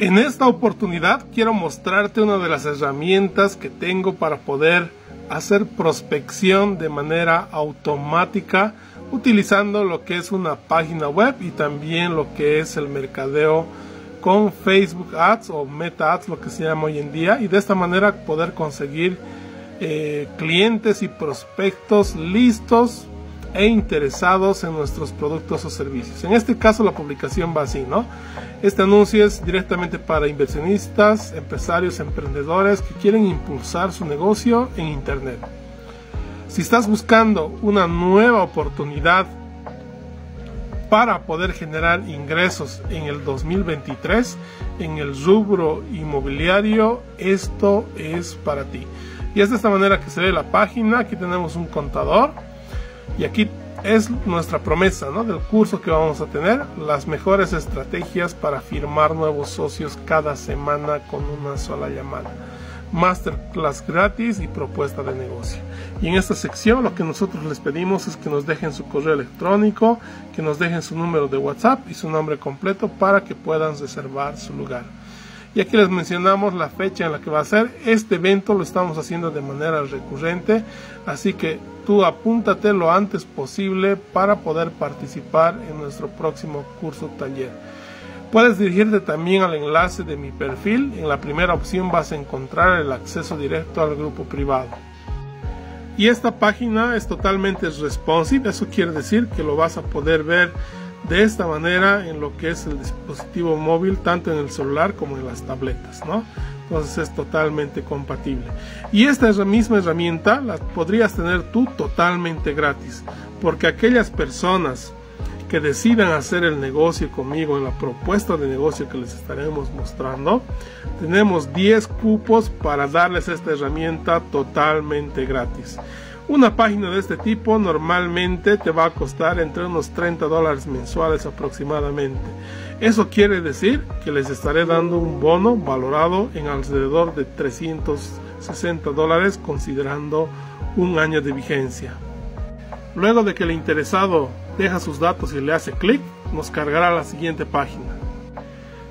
En esta oportunidad quiero mostrarte una de las herramientas que tengo para poder hacer prospección de manera automática utilizando lo que es una página web y también lo que es el mercadeo con Facebook Ads o Meta Ads, lo que se llama hoy en día, y de esta manera poder conseguir eh, clientes y prospectos listos e interesados en nuestros productos o servicios. En este caso la publicación va así, ¿no? Este anuncio es directamente para inversionistas, empresarios, emprendedores que quieren impulsar su negocio en Internet. Si estás buscando una nueva oportunidad para poder generar ingresos en el 2023 en el rubro inmobiliario, esto es para ti. Y es de esta manera que se ve la página. Aquí tenemos un contador y aquí es nuestra promesa ¿no? del curso que vamos a tener, las mejores estrategias para firmar nuevos socios cada semana con una sola llamada masterclass gratis y propuesta de negocio. Y en esta sección lo que nosotros les pedimos es que nos dejen su correo electrónico, que nos dejen su número de WhatsApp y su nombre completo para que puedan reservar su lugar. Y aquí les mencionamos la fecha en la que va a ser. Este evento lo estamos haciendo de manera recurrente, así que tú apúntate lo antes posible para poder participar en nuestro próximo curso taller. Puedes dirigirte también al enlace de mi perfil. En la primera opción vas a encontrar el acceso directo al grupo privado. Y esta página es totalmente responsive, eso quiere decir que lo vas a poder ver de esta manera en lo que es el dispositivo móvil, tanto en el celular como en las tabletas, ¿no? Entonces es totalmente compatible. Y esta misma herramienta la podrías tener tú totalmente gratis, porque aquellas personas que decidan hacer el negocio conmigo en la propuesta de negocio que les estaremos mostrando, tenemos 10 cupos para darles esta herramienta totalmente gratis. Una página de este tipo normalmente te va a costar entre unos 30 dólares mensuales aproximadamente. Eso quiere decir que les estaré dando un bono valorado en alrededor de 360 dólares considerando un año de vigencia. Luego de que el interesado deja sus datos y le hace clic, nos cargará la siguiente página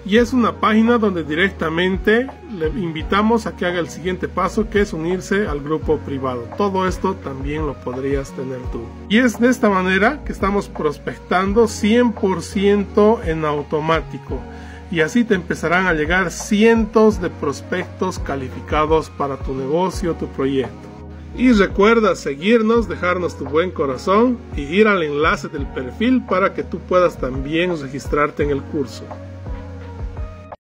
y es una página donde directamente le invitamos a que haga el siguiente paso que es unirse al grupo privado. Todo esto también lo podrías tener tú. Y es de esta manera que estamos prospectando 100% en automático. Y así te empezarán a llegar cientos de prospectos calificados para tu negocio, tu proyecto. Y recuerda seguirnos, dejarnos tu buen corazón y ir al enlace del perfil para que tú puedas también registrarte en el curso.